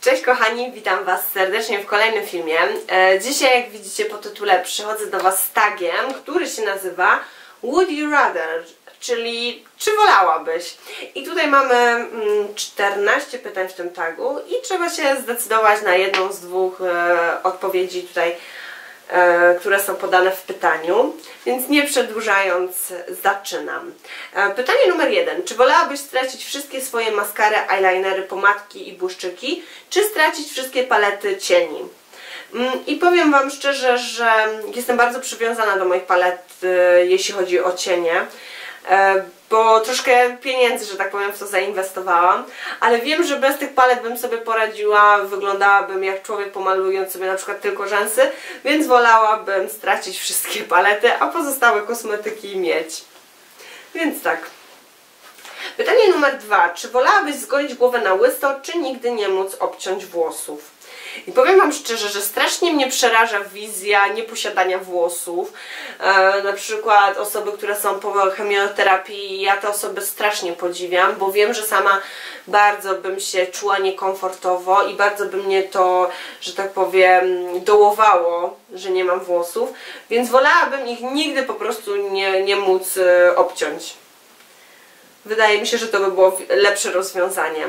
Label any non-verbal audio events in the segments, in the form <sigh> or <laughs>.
Cześć kochani, witam Was serdecznie w kolejnym filmie. E, dzisiaj, jak widzicie po tytule, przychodzę do Was z tagiem, który się nazywa Would you rather, czyli czy wolałabyś? I tutaj mamy mm, 14 pytań w tym tagu i trzeba się zdecydować na jedną z dwóch e, odpowiedzi tutaj które są podane w pytaniu, więc nie przedłużając zaczynam. E, pytanie numer jeden. Czy wolałabyś stracić wszystkie swoje maskary, eyelinery, pomadki i błyszczyki, czy stracić wszystkie palety cieni? Mm, I powiem Wam szczerze, że jestem bardzo przywiązana do moich palet, e, jeśli chodzi o cienie bo troszkę pieniędzy, że tak powiem, w to zainwestowałam, ale wiem, że bez tych palet bym sobie poradziła, wyglądałabym jak człowiek pomalując sobie na przykład tylko rzęsy, więc wolałabym stracić wszystkie palety, a pozostałe kosmetyki mieć. Więc tak. Pytanie numer dwa. Czy wolałabyś zgolić głowę na łyso, czy nigdy nie móc obciąć włosów? I powiem Wam szczerze, że strasznie mnie przeraża wizja nieposiadania włosów. E, na przykład osoby, które są po chemioterapii, ja te osoby strasznie podziwiam, bo wiem, że sama bardzo bym się czuła niekomfortowo i bardzo by mnie to, że tak powiem, dołowało, że nie mam włosów, więc wolałabym ich nigdy po prostu nie, nie móc e, obciąć. Wydaje mi się, że to by było lepsze rozwiązanie.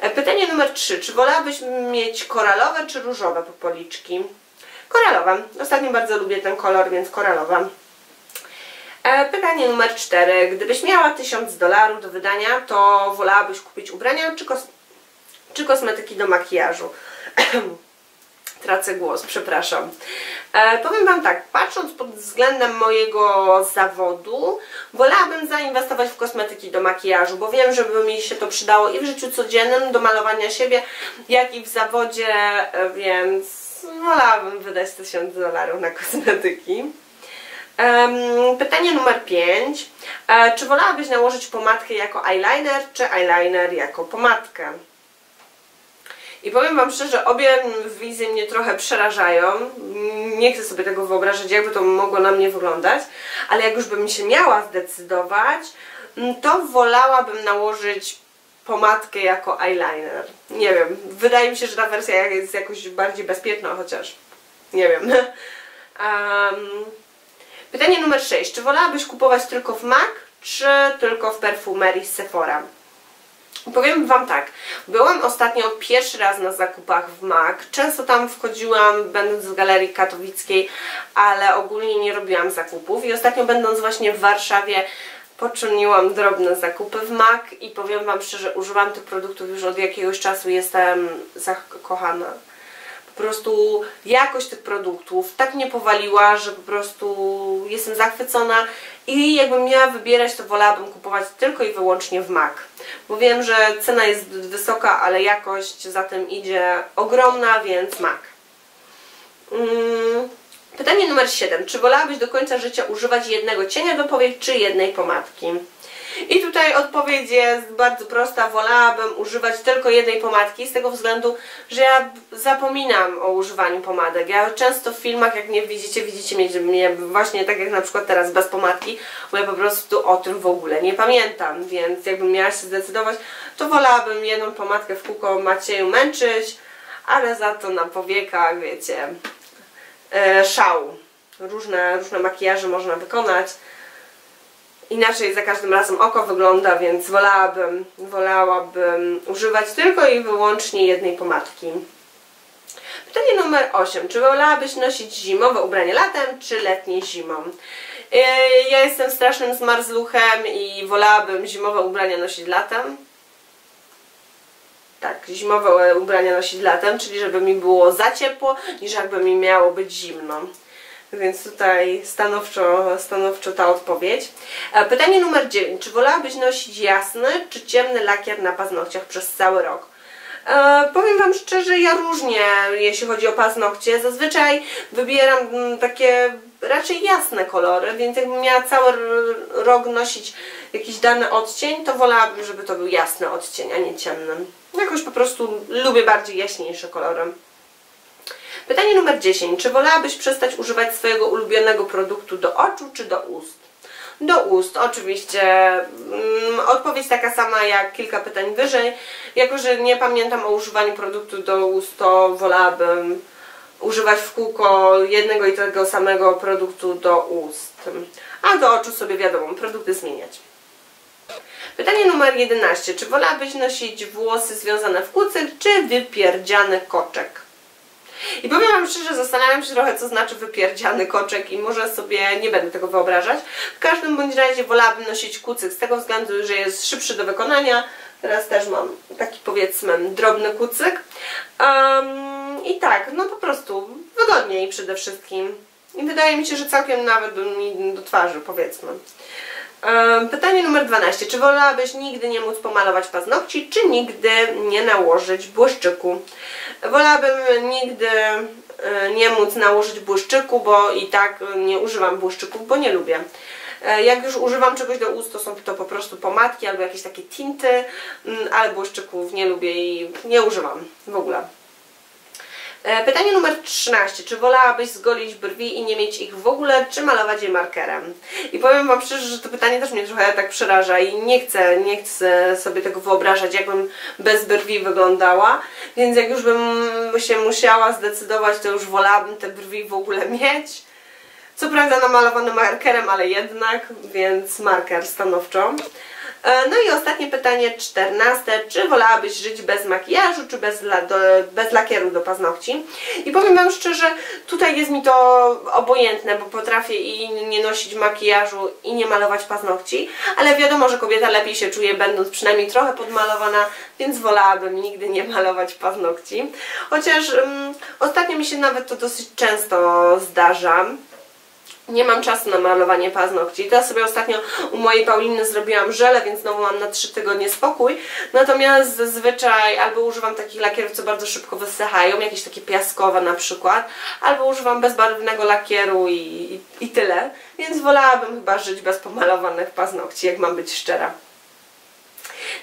E, pytanie numer 3. Czy wolałabyś mieć koralowe czy różowe popoliczki? Koralowe. Ostatnio bardzo lubię ten kolor, więc koralowe. E, pytanie numer 4. Gdybyś miała 1000 dolarów do wydania, to wolałabyś kupić ubrania czy, kos czy kosmetyki do makijażu? <coughs> tracę głos, przepraszam. E, powiem Wam tak, patrząc pod względem mojego zawodu, wolałabym zainwestować w kosmetyki do makijażu, bo wiem, żeby mi się to przydało i w życiu codziennym do malowania siebie, jak i w zawodzie, e, więc wolałabym wydać 1000 dolarów na kosmetyki. Pytanie numer 5. E, czy wolałabyś nałożyć pomadkę jako eyeliner, czy eyeliner jako pomadkę? I powiem Wam szczerze, obie wizje mnie trochę przerażają. Nie chcę sobie tego wyobrażać, jakby to mogło na mnie wyglądać, ale jak już bym się miała zdecydować, mm, to wolałabym nałożyć pomadkę jako eyeliner. Nie wiem, wydaje mi się, że ta wersja jest jakoś bardziej bezpieczna, chociaż nie wiem. <laughs> Um, pytanie numer 6. Czy wolałabyś kupować tylko w MAC, czy tylko w perfumerii Sephora? Powiem Wam tak, byłam ostatnio pierwszy raz na zakupach w MAC, często tam wchodziłam będąc w Galerii Katowickiej, ale ogólnie nie robiłam zakupów. I ostatnio będąc właśnie w Warszawie poczyniłam drobne zakupy w MAC. I powiem Wam szczerze, używam tych produktów już od jakiegoś czasu, jestem zakochana po prostu jakość tych produktów tak mnie powaliła, że po prostu jestem zachwycona i jakbym miała wybierać, to wolałabym kupować tylko i wyłącznie w MAC. Bo wiem, że cena jest wysoka, ale jakość za tym idzie ogromna, więc MAC. Hmm. Pytanie numer 7. Czy wolałabyś do końca życia używać jednego cienia do powiek, czy jednej pomadki? I tutaj odpowiedź jest bardzo prosta. Wolałabym używać tylko jednej pomadki z tego względu, że ja zapominam o używaniu pomadek. Ja często w filmach, jak mnie widzicie, widzicie mnie właśnie tak jak na przykład teraz bez pomadki, bo ja po prostu o tym w ogóle nie pamiętam, więc jakbym miała się zdecydować, to wolałabym jedną pomadkę w kółko Macieju męczyć, ale za to na powiekach, wiecie, e, szał. Różne, różne makijaże można wykonać inaczej za każdym razem oko wygląda, więc wolałabym, wolałabym używać tylko i wyłącznie jednej pomadki. Pytanie numer 8. Czy wolałabyś nosić zimowe ubranie latem, czy letnie zimą? Yy, ja jestem strasznym zmarzluchem i wolałabym zimowe ubrania nosić latem. Tak, zimowe ubrania nosić latem, czyli żeby mi było za ciepło, niż jakby mi miało być zimno. Więc tutaj stanowczo, stanowczo ta odpowiedź. E, pytanie numer 9. Czy wolałabyś nosić jasny czy ciemny lakier na paznokciach przez cały rok? E, powiem Wam szczerze, ja różnie, jeśli chodzi o paznokcie. Zazwyczaj wybieram mm, takie raczej jasne kolory, więc jakbym miała cały rok nosić jakiś dany odcień, to wolałabym, żeby to był jasny odcień, a nie ciemny. Jakoś po prostu lubię bardziej jaśniejsze kolory. Pytanie numer 10. Czy wolałabyś przestać używać swojego ulubionego produktu do oczu czy do ust? do ust. Oczywiście mm, odpowiedź taka sama jak kilka pytań wyżej. Jako, że nie pamiętam o używaniu produktu do ust, to wolałabym używać w kółko jednego i tego samego produktu do ust. A do oczu sobie wiadomo, produkty zmieniać. Pytanie numer 11. Czy wolałabyś nosić włosy związane w kucyk, czy wypierdziany koczek? I powiem Wam szczerze, zastanawiam się trochę, co znaczy wypierdziany koczek i może sobie nie będę tego wyobrażać. W każdym bądź razie wolałabym nosić kucyk z tego względu, że jest szybszy do wykonania. Teraz też mam taki powiedzmy drobny kucyk. Um, I tak, no po prostu wygodniej przede wszystkim. I wydaje mi się, że całkiem nawet mi do twarzy powiedzmy. Pytanie numer 12. Czy wolałabyś nigdy nie móc pomalować paznokci, czy nigdy nie nałożyć błyszczyku? Wolałabym nigdy e, nie móc nałożyć błyszczyku, bo i tak nie używam błyszczyków, bo nie lubię. E, jak już używam czegoś do ust, to są to po prostu pomadki albo jakieś takie tinty, ale błyszczyków nie lubię i nie używam w ogóle. E, pytanie numer 13. Czy wolałabyś zgolić brwi i nie mieć ich w ogóle, czy malować je markerem? I powiem Wam szczerze, że to pytanie też mnie trochę tak przeraża i nie chcę, nie chcę sobie tego wyobrażać, jakbym bez brwi wyglądała, więc jak już bym się musiała zdecydować, to już wolałabym te brwi w ogóle mieć. Co prawda namalowane markerem, ale jednak, więc marker stanowczo. E, no i ostatnie pytanie, czternaste. Czy wolałabyś żyć bez makijażu, czy bez, la, do, bez lakieru do paznokci? I powiem Wam szczerze, tutaj jest mi to obojętne, bo potrafię i nie nosić makijażu i nie malować paznokci, ale wiadomo, że kobieta lepiej się czuje będąc przynajmniej trochę podmalowana, więc wolałabym nigdy nie malować paznokci. Chociaż um, ostatnio mi się nawet to dosyć często zdarza nie mam czasu na malowanie paznokci. Teraz sobie ostatnio u mojej Pauliny zrobiłam żele, więc znowu mam na 3 tygodnie spokój. Natomiast zazwyczaj albo używam takich lakierów, co bardzo szybko wysychają, jakieś takie piaskowe na przykład, albo używam bezbarwnego lakieru i, i, i tyle. Więc wolałabym chyba żyć bez pomalowanych paznokci, jak mam być szczera.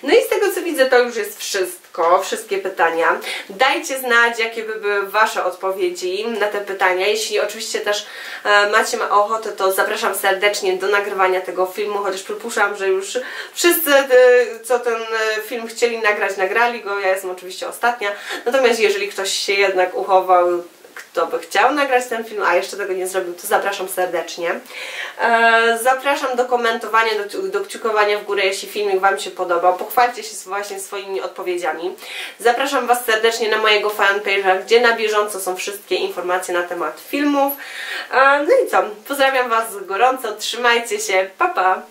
No i z tego co widzę to już jest wszystko, wszystkie pytania. Dajcie znać jakie by były Wasze odpowiedzi na te pytania. Jeśli oczywiście też e, macie ochotę to zapraszam serdecznie do nagrywania tego filmu, chociaż przypuszczam, że już wszyscy e, co ten e, film chcieli nagrać, nagrali go. Ja jestem oczywiście ostatnia. Natomiast jeżeli ktoś się jednak uchował kto by chciał nagrać ten film, a jeszcze tego nie zrobił, to zapraszam serdecznie. E, zapraszam do komentowania, do, kciukowania w górę, jeśli filmik Wam się podobał. Pochwalcie się właśnie swoimi odpowiedziami. Zapraszam Was serdecznie na mojego fanpage'a, gdzie na bieżąco są wszystkie informacje na temat filmów. E, no i co, pozdrawiam Was gorąco, trzymajcie się, pa pa!